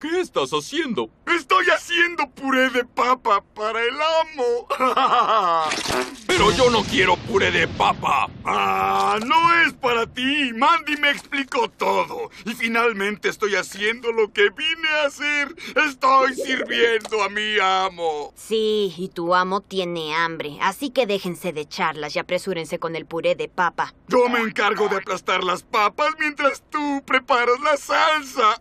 ¿Qué estás haciendo? Estoy haciendo puré de papa para el amo. Pero yo no quiero puré de papa. Ah, no es para ti. Mandy me explicó todo. Y finalmente estoy haciendo lo que vine a hacer. Estoy sirviendo a mi amo. Sí, y tu amo tiene hambre. Así que déjense de charlas y apresúrense con el puré de papa. Yo me encargo de aplastar las papas mientras tú preparas la salsa.